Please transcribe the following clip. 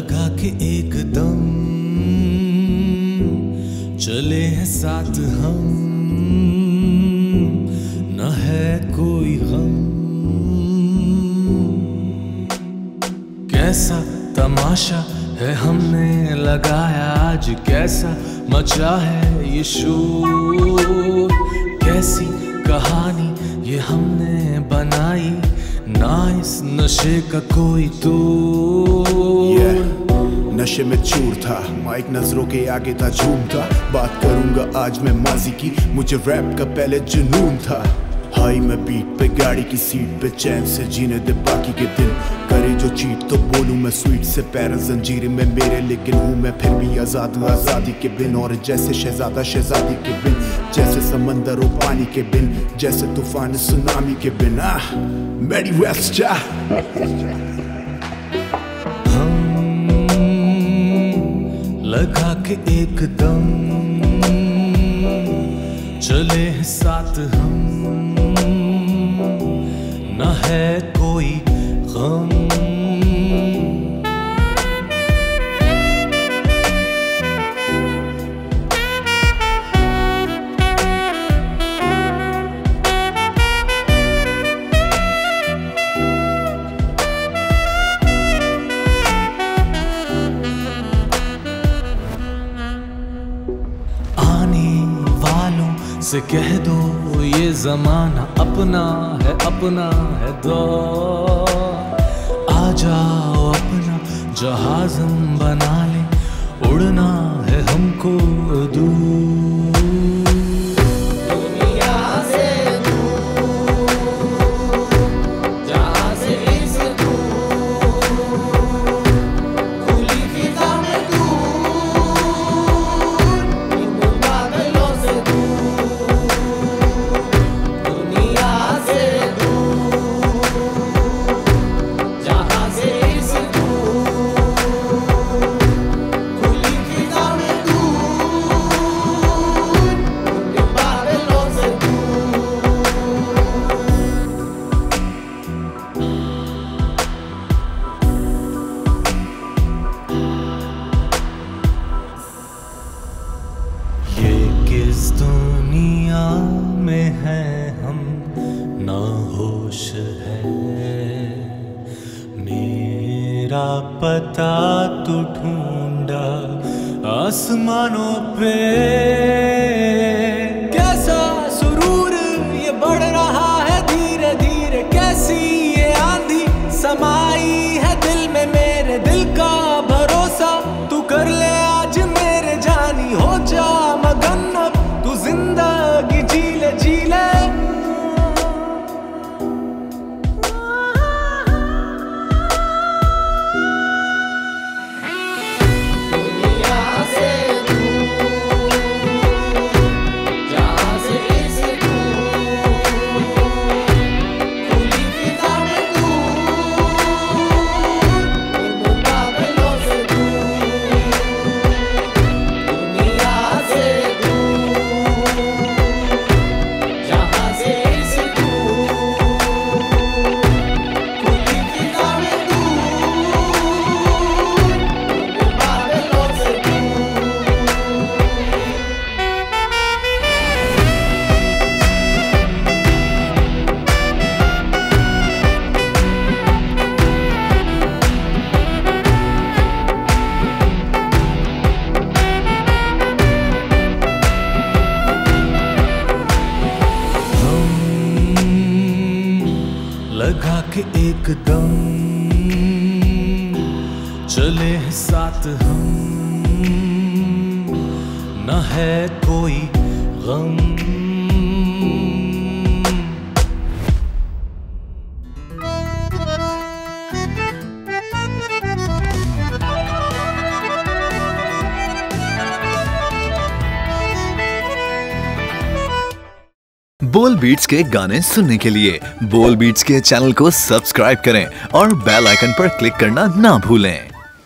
के एकदम चले हैं साथ हम। न है कोई गम। कैसा तमाशा है हमने लगाया आज? कैसा मचा है ये शोर? कैसी कहानी ये हमने बनाई? ना इस नशे का कोई तो. नशे में चूर था। माइक नज़रों के आगे था झूमता बात करूँगा आज मैं माजी की। मुझे रैप का पहले जुनून था। हाई मैं बीट पे, गाड़ी की सीट पे चैन से जीने दे बाकी के दिन। करे जो चीट तो बोलूँ मैं स्वीट से पैर जंजीर में मेरे, लेकिन हूँ मैं फिर भी आज़ाद हूँ। आज़ादी के बिन और जैसे शहजादा शहजादी के बिन। जैसे समंदर और पानी के बिन। जैसे तूफ़ान, सुनामी के बिन। मेरी वेस्ट लगा के एकदम चले हैं साथ हम। न है कोई गम। से कह दो, ये जमाना अपना है अपना है दो आ जाओ अपना जहाजम बना ले, उड़ना है हमको दूर। पता तो ढूंढा आसमानों पे लगा के एकदम चले हैं साथ हम। न है कोई गम। बोल बीट्स के गाने सुनने के लिए बोल बीट्स के चैनल को सब्सक्राइब करें और बेल आइकन पर क्लिक करना ना भूलें।